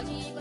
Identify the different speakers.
Speaker 1: 어디